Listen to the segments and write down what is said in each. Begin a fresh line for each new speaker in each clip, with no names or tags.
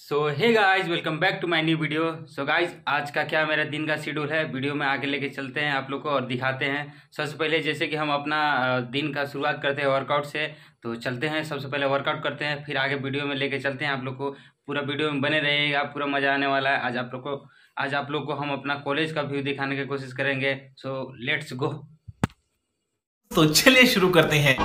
So hey guys welcome back to my new video so guys आज का क्या मेरा दिन का शेड्यूल है? वीडियो में आगे लेके चलते हैं, आप लोग को और दिखाते हैं। सबसे पहले जैसे कि हम अपना दिन का शुरुआत करते हैं वर्कआउट से तो चलते हैं। सबसे पहले वर्कआउट करते हैं, फिर आगे वीडियो में लेके चलते हैं। आप लोग को पूरा वीडियो में बने रहिएगा, पूरा मज़ा आने वाला है। आज आप लोग को, आज आप लोग को हम अपना कॉलेज का व्यू दिखाने की कोशिश करेंगे। सो लेट्स गो
तो चलिए शुरू करते हैं।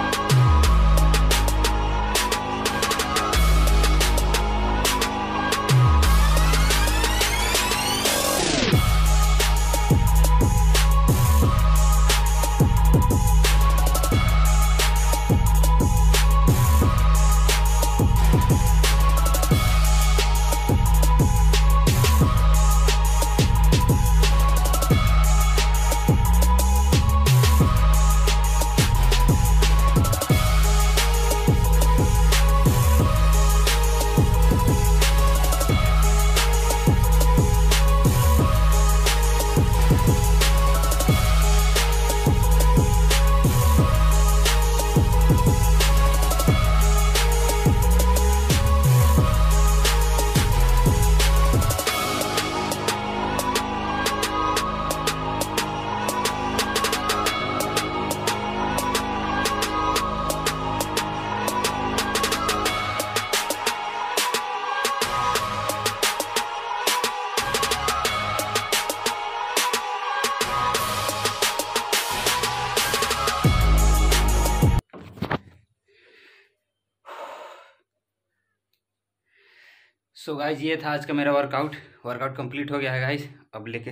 सो गाइज़ ये था आज का मेरा वर्कआउट वर्कआउट कंप्लीट हो गया है गाइज़ अब लेके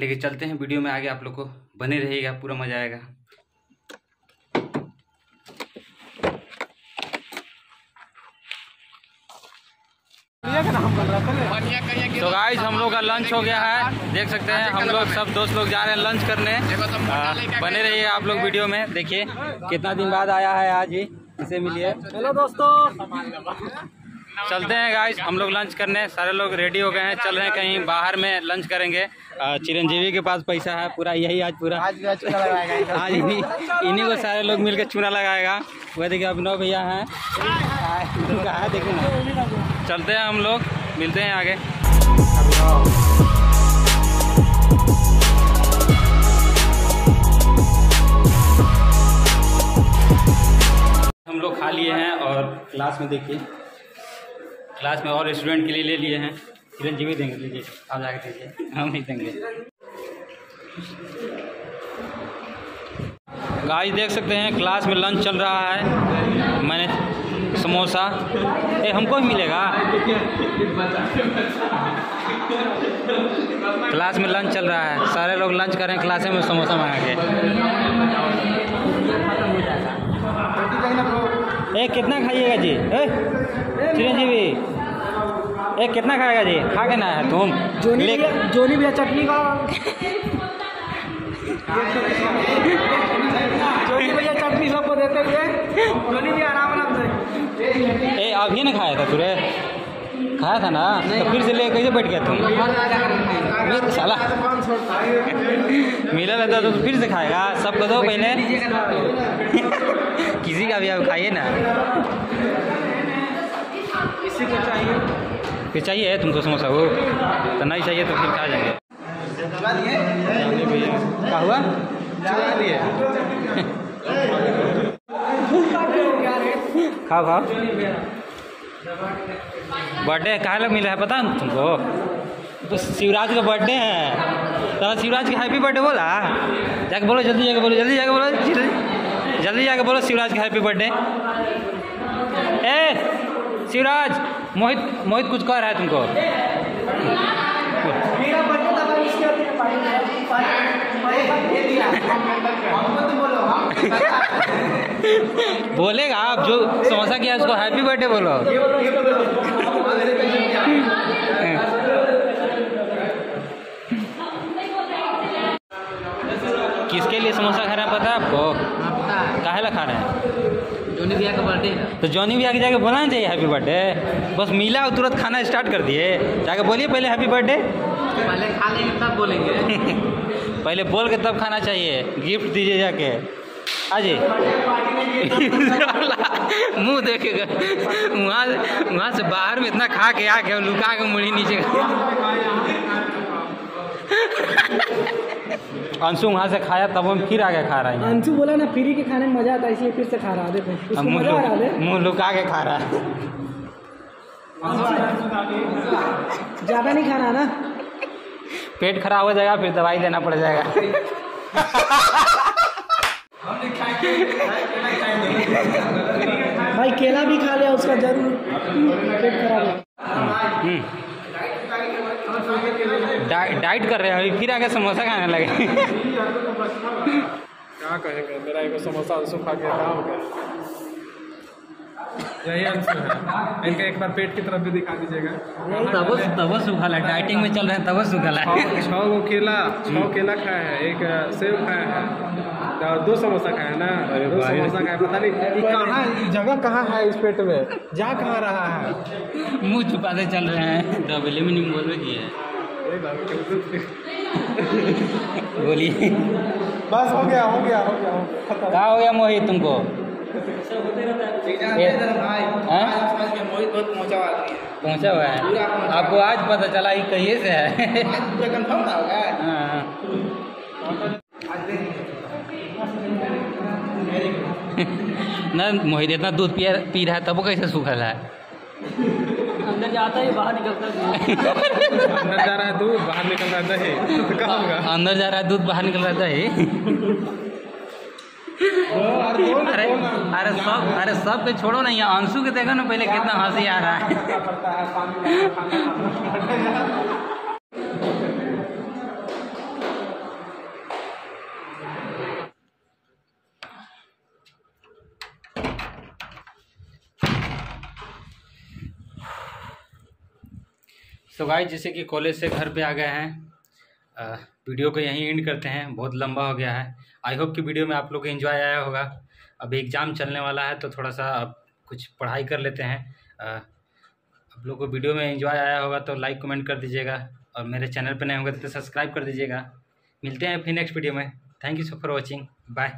लेके चलते हैं. वीडियो में आगे आप लोग को बने रहिएगा पूरा मज़ा आएगा. तो गाइज़ हम लोग का लंच हो गया है. देख सकते हैं हम लोग सब दोस्त लोग जा रहे हैं लंच करने. आ, बने रहिए आप लोग वीडियो में. देखिए कितना दिन बाद आया है आज ही. इसे मिलिए.
हेलो दोस्तों।
चलते हैं गाइस हम लोग लंच करने सारे लोग रेडी हो गए हैं चल रहे हैं कहीं बाहर में लंच करेंगे। चिरंजीवी के पास पैसा है पूरा यही आज पूरा।
आज
आज इन्हीं इन्हीं को सारे लोग मिलकर चूना लगाएगा। वह देखिए अभिनव भैया हैं। है देखिए ना। चलते हैं हम लोग मिलते हैं आगे। हम लोग खा लिए हैं और क्लास में देखिए। क्लास में और स्टूडेंट के लिए ले लिए हैं। जी भी देंगे लीजिए आप जाके दीजिए। हम नहीं देंगे। गाइस देख सकते हैं, क्लास में लंच चल रहा है। मैंने समोसा। ए, हमको भी मिलेगा। क्लास में लंच चल रहा है। सारे लोग लंच कर रहे हैं, क्लास में समोसा मंगा के। ए कितना खाइएगा जी? ए चिरंजीवी ए कितना खाएगा जी? खा के ना है तुम
जोनी भैया जोनी भैया चटनी का जोनी भैया चटनी सबको देते हुए। जोनी भी आराम आराम से।
ए अभी ना खाया था तुरे खाया था ना तो फिर से ले कैसे बैठ गया तुम साला। मिला रहता तो फिर से खाएगा। सबको दो पहले किसी का भी आप खाइए ना।
किसी को चाहिए
फिर चाहिए तुमको समोसा वो? तो नहीं चाहिए तो फिर खा जाएँगे। क्या हुआ? खाओ खाओ। बर्थडे कहाँ लोग मिला है पता है तुमको तो शिवराज का बर्थडे है तो शिवराज का हैप्पी बर्थडे बोला जाके बोलो जल्दी जाके बोलो जल्दी जाके बोलो जल्दी जल्दी जाके बोलो शिवराज का हैप्पी बर्थडे ए शिवराज मोहित मोहित कुछ कह रहा है तुमको
मेरा
बोलेगा आप जो समोसा किया उसको हैप्पी बर्थडे बोलो। किसके लिए समोसा खा रहे हैं पता है आपको? काहे ला खा रहे हैं?
जोनी भैया का बर्थडे है।
तो जॉनी भी आगे जाके बोलना चाहिए हैप्पी बर्थडे बस मिला और तुरंत खाना स्टार्ट कर दिए। जाके बोलिए पहले हैप्पी बर्थडे
पहले खा लेंगे तब बोलेंगे।
पहले बोल के तब खाना चाहिए। गिफ्ट दीजिए जाके। अजय मुँह देखेगा वहाँ वहाँ से बाहर में इतना खा के आ गया लुका के मुड़ी नीचे अंशु वहाँ से खाया तब हम फिर आगे खा रहे हैं।
अंशु बोला ना फ्री के खाने में मज़ा आता है इसलिए फिर से खा रहा है। देखो
मुँह
मज़ा आ रहा है।
लुक- मुँह लुका के खा रहा है।
ज़्यादा नहीं खाना ना?
पेट खराब हो जाएगा फिर दवाई देना पड़ जाएगा।
भाई केला भी खा लिया उसका ज़रूर पेट खराब है।
हम्म। डाइट कर रहे हैं अभी फिर आगे समोसा खाने लगे।
क्या कहेंगे? मेरा एक समोसा अंशु खा गया कहाँ हो गया। यही अंशु है। इनका एक बार पेट की तरफ़ भी दिखा दीजिएगा।
तब तब सुखल है डाइटिंग में चल रहे हैं तब सुखल है
छः केला छः केला खाया है एक सेब खाया है। दो समोसा खाया है ना दो
भाई।
समोसा खाया पता नहीं कहाँ जगह कहाँ है इस पेट में? जा कहाँ रहा है?
मुँह छुपाते चल रहे हैं। तो एल्यूमिनियम बोलवे की है। बोलिए।
बस हो गया हो गया हो गया हो
क्या हो गया मोहित तुमको? हाँ? पहुँचा हुआ है। आपको आज पता चला ये कहिए से है। हाँ। ना मोहित इतना दूध पी पी रहा है तब वो कैसे सूखल है?
अंदर जाता है बाहर निकलता है
अंदर जा रहा है दूध बाहर निकल रहा है। दही तो होगा?
अंदर जा रहा है दूध बाहर निकल रहा है। अरे अरे सब अरे सब पे छोड़ो ना यहाँ अंशु के देखो ना पहले कितना हँसी आ रहा है। सो गाइस जैसे कि कॉलेज से घर पे आ गए हैं। वीडियो को यहीं एंड करते हैं। बहुत लंबा हो गया है। आई होप कि वीडियो में आप लोग को एंजॉय आया होगा। अभी एग्ज़ाम चलने वाला है तो थोड़ा सा अब कुछ पढ़ाई कर लेते हैं। आप लोग को वीडियो में एंजॉय आया होगा तो लाइक कमेंट कर दीजिएगा। और मेरे चैनल पर नए होंगे तो सब्सक्राइब कर दीजिएगा। मिलते हैं फिर नेक्स्ट वीडियो में। Thank you so for watching bye